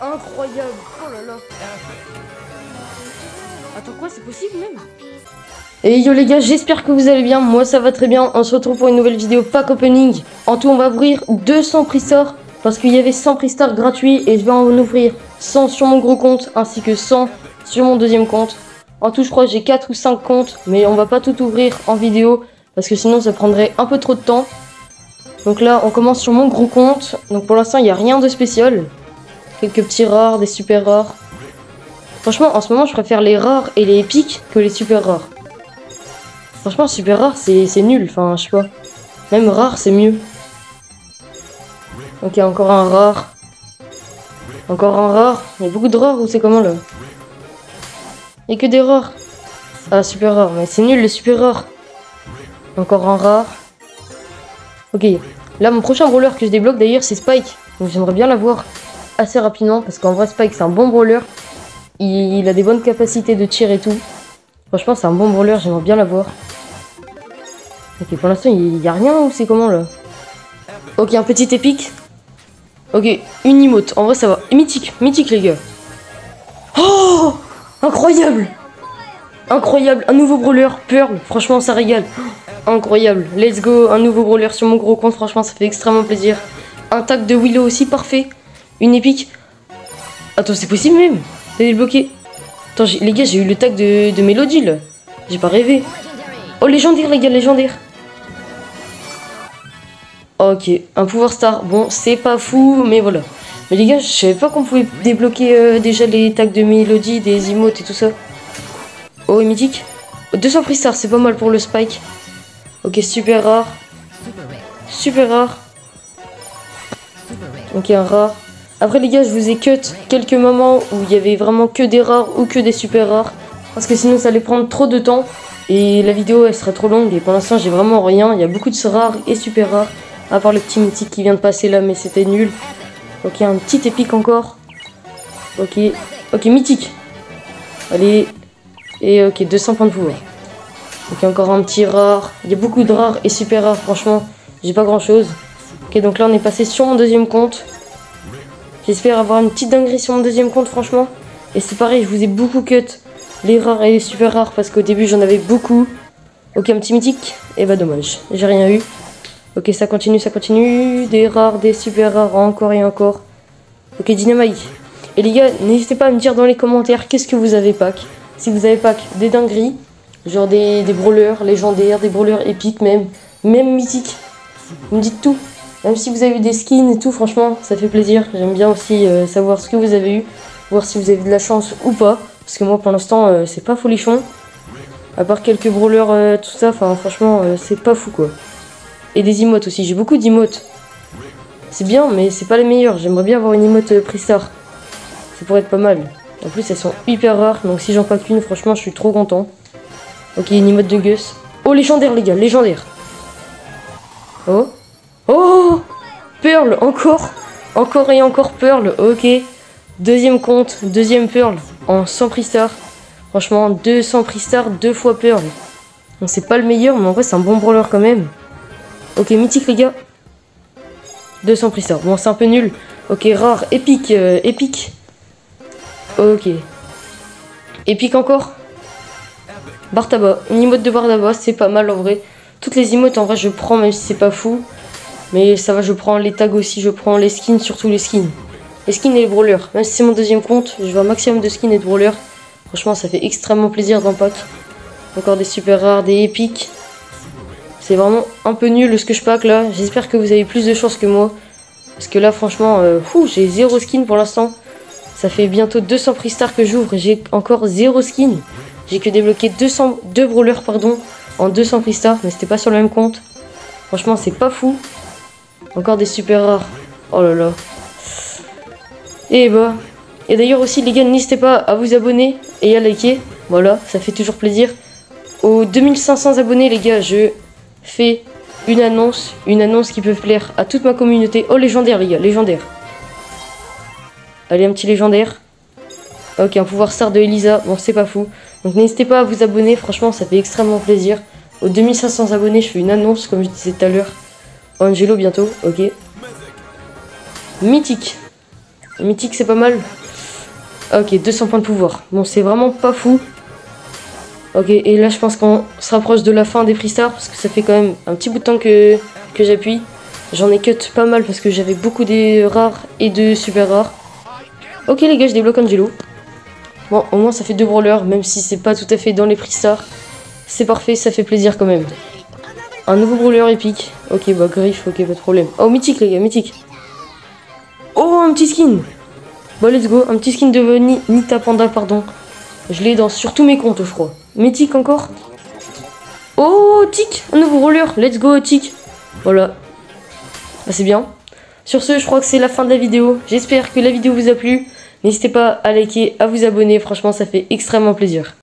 Incroyable. Oh là. Attends quoi, c'est possible même et yo les gars, j'espère que vous allez bien, moi ça va très bien, on se retrouve pour une nouvelle vidéo pack opening. En tout on va ouvrir 200 prix parce qu'il y avait 100 prix gratuits et je vais en ouvrir 100 sur mon gros compte ainsi que 100 sur mon deuxième compte. En tout je crois j'ai 4 ou 5 comptes mais on va pas tout ouvrir en vidéo parce que sinon ça prendrait un peu trop de temps. Donc là on commence sur mon gros compte, donc pour l'instant il n'y a rien de spécial. Quelques petits rares, des super rares. Franchement en ce moment je préfère les rares et les épiques que les super rares. Franchement, super rare, c'est nul. Enfin, je sais pas. Même rare, c'est mieux. Ok, encore un rare. Encore un rare. Il y a beaucoup de rares ou c'est comment là? Il n'y a que des rares. Ah, super rare. Mais c'est nul les super rares. Encore un rare. Ok. Là, mon prochain brawler que je débloque d'ailleurs, c'est Spike. Donc j'aimerais bien l'avoir assez rapidement. Parce qu'en vrai, Spike, c'est un bon brawler. Il, a des bonnes capacités de tir et tout. Franchement, c'est un bon brawler. J'aimerais bien l'avoir. Ok, pour l'instant, il n'y a rien ou c'est comment là Ok, un petit épique. Ok, une emote. En vrai, ça va. Mythique, mythique, les gars. Oh Incroyable Incroyable, un nouveau brawler, Pearl. Franchement, ça régale. Incroyable. Let's go, un nouveau brawler sur mon gros compte. Franchement, ça fait extrêmement plaisir. Un tag de Willow aussi, parfait. Une épique. Attends, c'est possible même T'as débloqué. Attends, les gars, j'ai eu le tag de, de Mélodie là. J'ai pas rêvé. Oh, légendaire, les gars, légendaire. Ok, un pouvoir star. Bon, c'est pas fou, mais voilà. Mais les gars, je savais pas qu'on pouvait débloquer euh, déjà les tags de mélodie, des emotes et tout ça. Oh, et mythique. 200 prix star, c'est pas mal pour le spike. Ok, super rare. Super rare. Ok, un rare. Après les gars, je vous ai cut quelques moments où il y avait vraiment que des rares ou que des super rares. Parce que sinon ça allait prendre trop de temps. Et la vidéo elle serait trop longue et pour l'instant j'ai vraiment rien. Il y a beaucoup de rares et super rares. À part le petit mythique qui vient de passer là mais c'était nul. Ok un petit épique encore. Ok. Ok mythique. Allez. Et ok 200 points de pouvoir. Ok encore un petit rare. Il y a beaucoup de rares et super rares franchement. J'ai pas grand chose. Ok donc là on est passé sur mon deuxième compte. J'espère avoir une petite dinguerie sur mon deuxième compte franchement. Et c'est pareil je vous ai beaucoup cut les rares et les super rares parce qu'au début j'en avais beaucoup. Ok, un petit mythique. Et eh bah dommage, j'ai rien eu. Ok, ça continue, ça continue. Des rares, des super rares, encore et encore. Ok, Dynamite. Et les gars, n'hésitez pas à me dire dans les commentaires qu'est-ce que vous avez pack. Si vous avez pack des dingueries, genre des, des brawlers légendaires, des brawlers épiques même, même mythiques. Vous me dites tout. Même si vous avez eu des skins et tout, franchement, ça fait plaisir. J'aime bien aussi euh, savoir ce que vous avez eu, voir si vous avez de la chance ou pas. Parce que moi, pour l'instant, euh, c'est pas folichon. À part quelques brawlers, euh, tout ça, enfin, franchement, c'est pas fou, quoi. Et des emotes aussi, j'ai beaucoup d'emotes. C'est bien, mais c'est pas les meilleurs. J'aimerais bien avoir une emote Pristar. Ça pourrait être pas mal. En plus, elles sont hyper rares, donc si j'en pack une, franchement, je suis trop content. Ok, une emote de Gus. Oh, légendaire, les gars, légendaire. Oh Encore Encore et encore Pearl, ok. Deuxième compte, deuxième Pearl en 100 prix star. Franchement, 200 prix star, deux fois Pearl. Donc c'est pas le meilleur, mais en vrai c'est un bon brawler quand même. Ok, mythique les gars. 200 prix star. Bon, c'est un peu nul. Ok, rare, épique, euh, épique. Ok. Épique encore. Bartaba. Une emote de Bartaba, c'est pas mal en vrai. Toutes les emotes en vrai je prends même si c'est pas fou. Mais ça va, je prends les tags aussi, je prends les skins, surtout les skins. Les skins et les brawlers. Même si c'est mon deuxième compte, je veux un maximum de skins et de brawlers. Franchement, ça fait extrêmement plaisir dans pack. Encore des super rares, des épiques. C'est vraiment un peu nul ce que je pack là. J'espère que vous avez plus de chance que moi. Parce que là, franchement, euh, j'ai zéro skin pour l'instant. Ça fait bientôt 200 prix star que j'ouvre. J'ai encore zéro skin. J'ai que débloqué 200, 2 brawlers pardon, en 200 prix star. Mais c'était pas sur le même compte. Franchement, c'est pas fou. Encore des super rares. Oh là là. Et bah. Et d'ailleurs aussi les gars, n'hésitez pas à vous abonner et à liker. Voilà, ça fait toujours plaisir. Aux 2500 abonnés les gars, je fais une annonce. Une annonce qui peut plaire à toute ma communauté. Oh légendaire les gars, légendaire. Allez, un petit légendaire. Ok, un pouvoir star de Elisa. Bon, c'est pas fou. Donc n'hésitez pas à vous abonner. Franchement, ça fait extrêmement plaisir. Aux 2500 abonnés, je fais une annonce, comme je disais tout à l'heure. Angelo bientôt, ok. Mythique. Mythique, c'est pas mal. Ok, 200 points de pouvoir. Bon, c'est vraiment pas fou. Ok, et là, je pense qu'on se rapproche de la fin des freestars, parce que ça fait quand même un petit bout de temps que, j'appuie. J'en ai cut pas mal, parce que j'avais beaucoup de rares et de super rares. Ok, les gars, je débloque Angelo. Bon, au moins, ça fait deux brawlers, même si c'est pas tout à fait dans les freestars. C'est parfait, ça fait plaisir quand même. Un nouveau brawler épique. Ok, bah, griffe, ok, pas de problème. Oh, mythique, les gars, mythique. Oh, un petit skin Bon, let's go. Un petit skin de Nita Panda, pardon. Je l'ai dans sur tous mes comptes, je crois. Mythique encore Oh, tic Un nouveau roller Let's go, tic Voilà. Bah, c'est bien. Sur ce, je crois que c'est la fin de la vidéo. J'espère que la vidéo vous a plu. N'hésitez pas à liker, à vous abonner. Franchement, ça fait extrêmement plaisir.